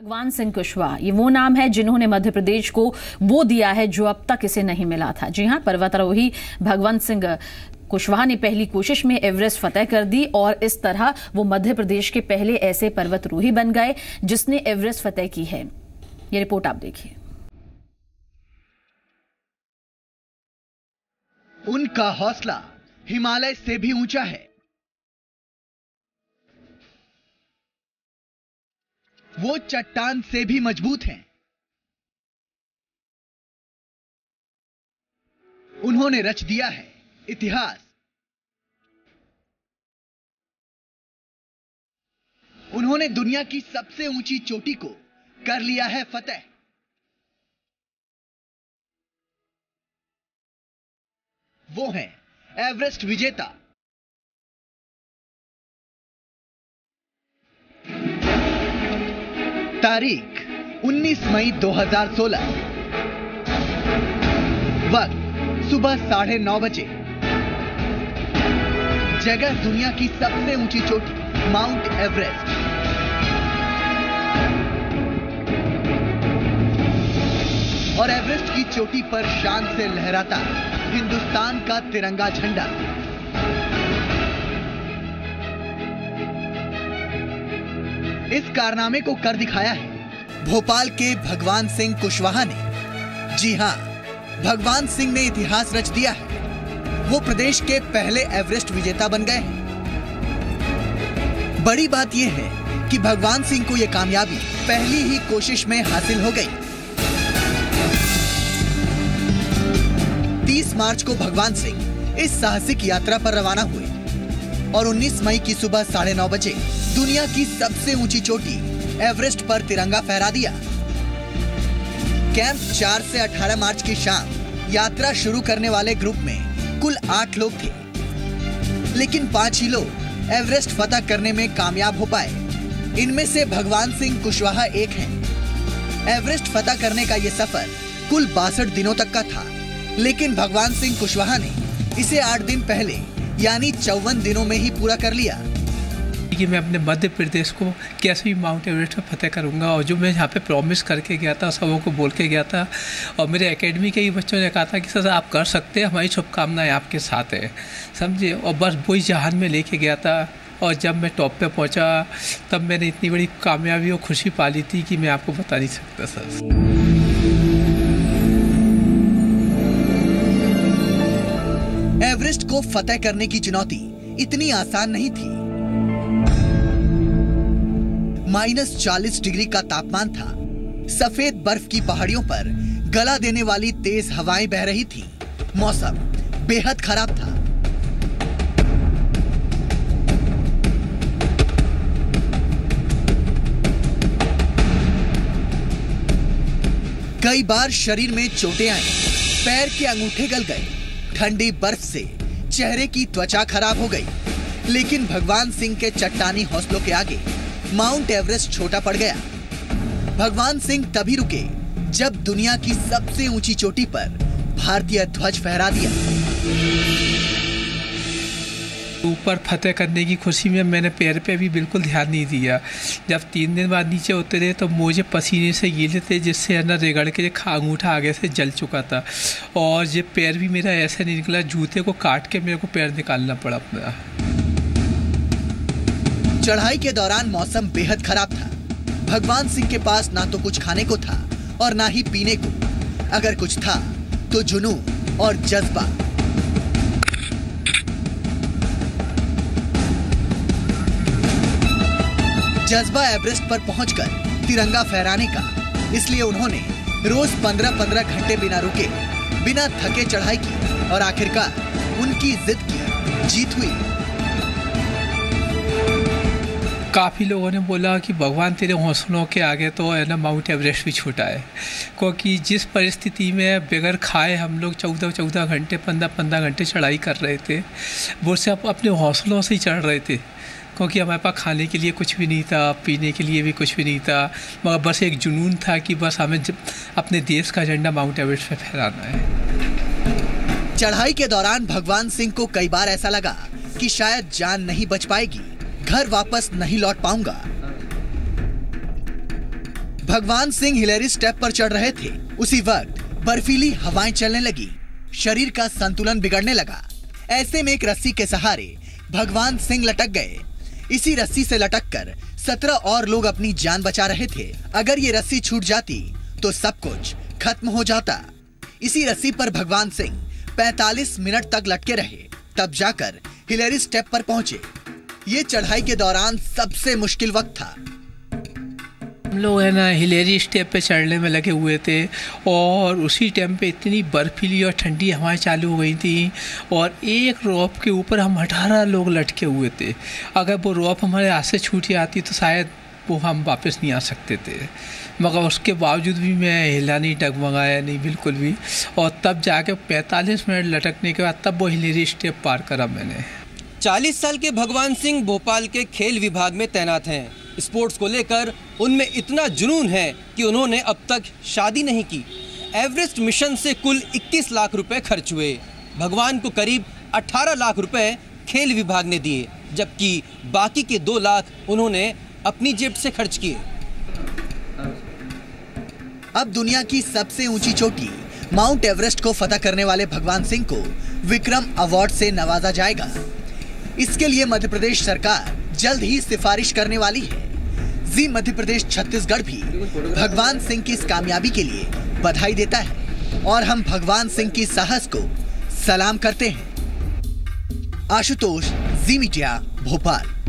भगवान सिंह कुशवाहा, ये वो नाम है जिन्होंने मध्य प्रदेश को वो दिया है जो अब तक इसे नहीं मिला था। जी हाँ पर्वतारोही भगवंत सिंह कुशवाहा ने पहली कोशिश में एवरेस्ट फतेह कर दी और इस तरह वो मध्य प्रदेश के पहले ऐसे पर्वतरोही बन गए जिसने एवरेस्ट फतेह की है। ये रिपोर्ट आप देखिए। उनका हौसला हिमालय से भी ऊँचा है। वो चट्टान से भी मज़बूत हैं। उन्होंने रच दिया है इतिहास। उन्होंने दुनिया की सबसे ऊँची चोटी को कर लिया है फतेह। वो हैं एवरेस्ट विजेता तारीख 19 मई 2016 वक्त सुबह साढ़े नौ बजे। जगह दुनिया की सबसे ऊँची चोटी, माउंट एवरेस्ट। और एवरेस्ट की चोटी पर शान से लहराता हिंदुस्तान का तिरंगा झंडा। इस कारनामे को कर दिखाया है। भोपाल के भगवान सिंह कुशवाहा ने। जी हाँ भगवान सिंह ने इतिहास रच दिया है। वो प्रदेश के पहले एवरेस्ट विजेता बन गए हैं। बड़ी बात यह है कि भगवान सिंह को यह कामयाबी पहली ही कोशिश में हासिल हो गई। 30 मार्च को भगवान सिंह इस साहसिक यात्रा पर रवाना हुए और 19 मई की सुबह साढ़े नौ बजे दुनिया की सबसे ऊँची चोटी, एवरेस्ट पर तिरंगा फहरा दिया। कैंप 4 से 18 मार्च की शाम, यात्रा शुरू करने वाले ग्रुप में कुल आठ लोग थे। लेकिन पाँच ही लोग एवरेस्ट फतह करने में कामयाब हो पाए। इनमें से भगवान सिंह कुशवाहा एक हैं। एवरेस्ट फतह करने का यह सफ़र कुल बासठ दिनों तक का था। लेकिन भगवान सिंह कुशवाहा ने इसे आठ दिन पहले, यानी चौवन दिनों में ही पूरा कर लिया। कि मैं अपने मध्य प्रदेश को कैसे भी माउंट एवरेस्ट पर फतेह करूँगा। और जो मैं यहाँ पे प्रॉमिस करके गया था, सबों को बोल के गया था। और मेरे एकेडमी के ही बच्चों ने कहा था कि, सर, आप कर सकते हैं, हमारी शुभकामनाएँ आपके साथ है। समझे? और बस वही जहान में लेके गया था। और जब मैं टॉप पे पहुँचा, तब मैंने इतनी बड़ी कामयाबी और खुशी पा ली थी कि मैं आपको बता नहीं सकता, सर। एवरेस्ट को फतेह करने की चुनौती इतनी आसान नहीं थी। माइनस चालीस डिग्री का तापमान था। सफ़ेद बर्फ़ की पहाड़ियों पर गला देने वाली तेज हवाएँ बह रही थी। मौसम बेहद खराब था। कई बार शरीर में चोटें आई, पैर के अंगूठे गल गए, ठंडी बर्फ़ से चेहरे की त्वचा खराब हो गई। लेकिन भगवान सिंह के चट्टानी हौसलों के आगे माउंट एवरेस्ट छोटा पड़ गया। भगवान सिंह तभी रुके, जब दुनिया की सबसे ऊँची चोटी पर भारतीय ध्वज फहरा दिया। ऊपर फतेह करने की खुशी में मैंने पैर पे भी बिल्कुल ध्यान नहीं दिया। जब तीन दिन बाद नीचे उतरे तो मुझे पसीने से गीले थे, जिससे है ना रेगड़ के अंगूठा आगे से जल चुका था। और ये पैर भी मेरा ऐसे नहीं निकला, जूते को काट के मेरे को पैर निकालना पड़ा अपना। चढ़ाई के दौरान मौसम बेहद खराब था। भगवान सिंह के पास ना तो कुछ खाने को था और ना ही पीने को। अगर कुछ था तो जुनू और जज्बा। जज्बा एवरेस्ट पर पहुंचकर तिरंगा फहराने का। इसलिए उन्होंने रोज 15-15 घंटे बिना रुके, बिना थके चढ़ाई की और आखिरकार उनकी जिद की जीत हुई। काफ़ी लोगों ने बोला कि, भगवान, तेरे हौसलों के आगे तो है ना, माउंट एवरेस्ट भी छूटा है। क्योंकि जिस परिस्थिति में बगैर खाए हम लोग, चौदह चौदह घंटे, पंद्रह पंद्रह घंटे चढ़ाई कर रहे थे, वो सब अपने हौसलों से ही चढ़ रहे थे। क्योंकि हमारे पास खाने के लिए कुछ भी नहीं था, पीने के लिए भी कुछ भी नहीं था, मगर बस एक जुनून था कि बस हमें अपने देश का झंडा माउंट एवरेस्ट पे फहराना है। चढ़ाई के दौरान भगवान सिंह को कई बार ऐसा लगा कि शायद जान नहीं बच पाएगी। घर वापस नहीं लौट पाऊँगा। भगवान सिंह हिलेरी स्टेप पर चढ़ रहे थे। उसी वक्त बर्फीली हवाएँ चलने लगी। शरीर का संतुलन बिगड़ने लगा। ऐसे में एक रस्सी के सहारे भगवान सिंह लटक गए। इसी रस्सी से लटक कर सत्रह और लोग अपनी जान बचा रहे थे। अगर ये रस्सी छूट जाती तो सब कुछ खत्म हो जाता। इसी रस्सी पर भगवान सिंह 45 मिनट तक लटके रहे। तब जाकर हिलेरी स्टेप पर पहुँचे। ये चढ़ाई के दौरान सबसे मुश्किल वक्त था। हम लोग है ना, हिलेरी स्टेप पे चढ़ने में लगे हुए थे और उसी टाइम पे इतनी बर्फीली और ठंडी हवाएँ चालू हो गई थी और एक रोप के ऊपर हम अठारह लोग लटके हुए थे। अगर वो रोप हमारे हाथ से छूटी आती तो शायद वो हम वापस नहीं आ सकते थे। मगर उसके बावजूद भी मैं हिला नहीं, डगमगाया नहीं, बिल्कुल भी। और तब जाके 45 मिनट लटकने के बाद तब वो हिलेरी स्टेप पार करा मैंने। 40 साल के भगवान सिंह भोपाल के खेल विभाग में तैनात हैं। स्पोर्ट्स को लेकर उनमें इतना जुनून है कि उन्होंने अब तक शादी नहीं की। एवरेस्ट मिशन से कुल 21 लाख रुपए खर्च हुए। भगवान को करीब 18 लाख रुपए खेल विभाग ने दिए, जबकि बाकी के दो लाख उन्होंने अपनी जेब से खर्च किए। अब दुनिया की सबसे ऊँची चोटी, माउंट एवरेस्ट को फतह करने वाले भगवान सिंह को विक्रम अवार्ड से नवाजा जाएगा। इसके लिए मध्य प्रदेश सरकार जल्द ही सिफारिश करने वाली है। जी मध्य प्रदेश छत्तीसगढ़ भी भगवान सिंह की इस कामयाबी के लिए बधाई देता है और हम भगवान सिंह की साहस को सलाम करते हैं। आशुतोष जी मीडिया, भोपाल।